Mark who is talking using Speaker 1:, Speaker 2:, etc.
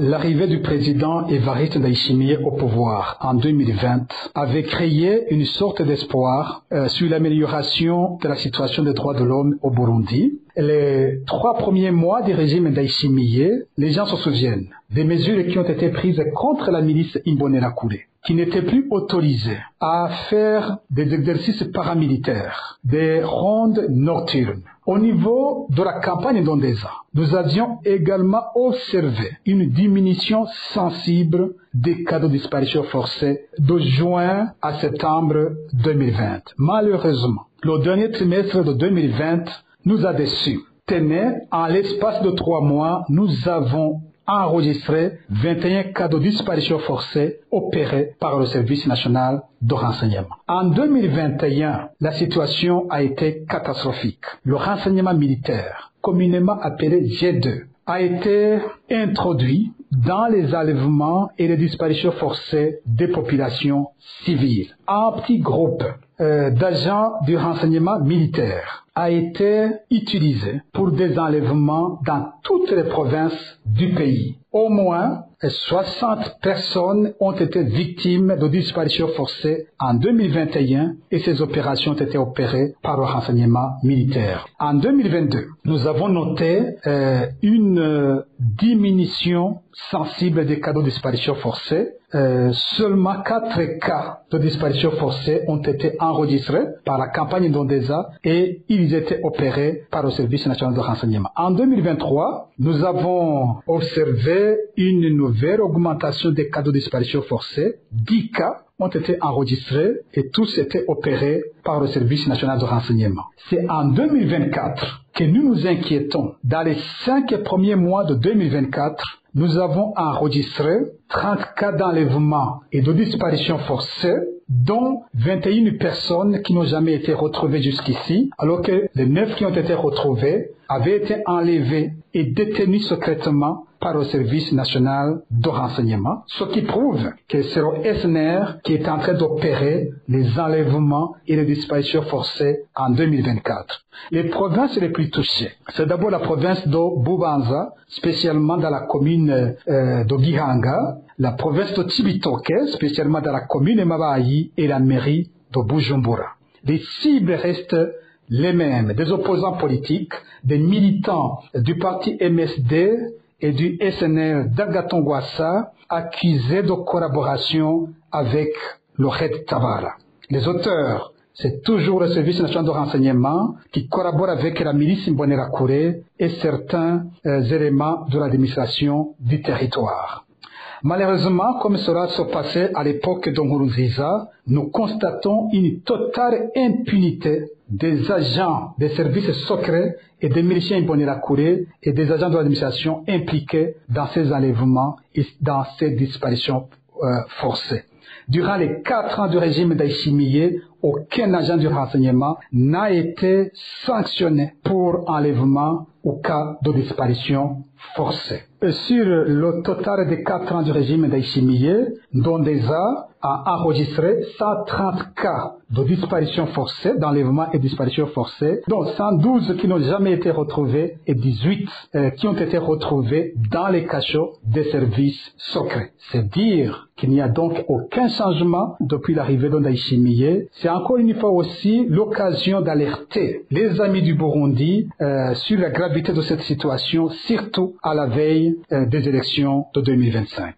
Speaker 1: l'arrivée du président Évariste Ndayishimiye au pouvoir en 2020 avait créé une sorte d'espoir euh, sur l'amélioration de la situation des droits de l'homme au Burundi. Les trois premiers mois du régime Ndayishimiye, les gens se souviennent des mesures qui ont été prises contre la milice Imbonerakure qui n'était plus autorisé à faire des exercices paramilitaires, des rondes nocturnes. Au niveau de la campagne d'Ondesa, nous avions également observé une diminution sensible des cas de disparition forcée de juin à septembre 2020. Malheureusement, le dernier trimestre de 2020 nous a déçus. Tenez, en l'espace de trois mois, nous avons enregistré 21 cas de disparition forcée opérés par le service national de renseignement. En 2021, la situation a été catastrophique. Le renseignement militaire, communément appelé G2, a été introduit dans les enlèvements et les disparitions forcées des populations civiles. Un petit groupe euh, d'agents du renseignement militaire a été utilisé pour des enlèvements dans toutes les provinces du pays. Au moins 60 personnes ont été victimes de disparitions forcées en 2021 et ces opérations ont été opérées par le renseignement militaire. En 2022, nous avons noté euh, une diminution sensible des cas de disparition forcée. Euh, seulement quatre cas de disparition forcée ont été enregistrés par la campagne d'Ondesa et ils étaient opérés par le service national de renseignement. En 2023, nous avons observé une nouvelle augmentation des cas de disparition forcée. 10 cas ont été enregistrés et tous étaient opérés par le service national de renseignement. C'est en 2024 que nous nous inquiétons. Dans les cinq premiers mois de 2024, nous avons enregistré 30 cas d'enlèvement et de disparition forcée, dont 21 personnes qui n'ont jamais été retrouvées jusqu'ici, alors que les 9 qui ont été retrouvées avaient été enlevées et détenues secrètement par le service national de renseignement, ce qui prouve que c'est le SNR qui est en train d'opérer les enlèvements et les disparitions forcées en 2024. Les provinces les plus touchées, c'est d'abord la province de Bubanza, spécialement dans la commune euh, de Gihanga, la province de Tibitoke, spécialement dans la commune de Mabayi et la mairie de Bujumbura. Les cibles restent les mêmes, des opposants politiques, des militants du parti MSD et du SNL d'Agatongwassa accusés de collaboration avec le Red. Les auteurs, c'est toujours le service national de renseignement qui collabore avec la milice Imbonerakure et certains euh, éléments de l'administration du territoire. Malheureusement, comme cela se passait à l'époque de Nkurunziza, nous constatons une totale impunité des agents des services secrets et des miliciens Imbonerakure et des agents de l'administration impliqués dans ces enlèvements et dans ces disparitions euh, forcées. Durant les quatre ans du régime d'Aïchimiye, aucun agent du renseignement n'a été sanctionné pour enlèvement ou cas de disparition forcée. Et sur le total des quatre ans du régime d'Aïchimiye, Dondeza a enregistré 130 cas de disparition forcée, d'enlèvement et disparition forcée, dont 112 qui n'ont jamais été retrouvés et 18 euh, qui ont été retrouvés dans les cachots des services secrets. C'est dire qu'il n'y a donc aucun changement depuis l'arrivée d'Ondaïchimiye. C'est encore une fois aussi l'occasion d'alerter les amis du Burundi euh, sur la gravité de cette situation, surtout à la veille euh, des élections de 2025.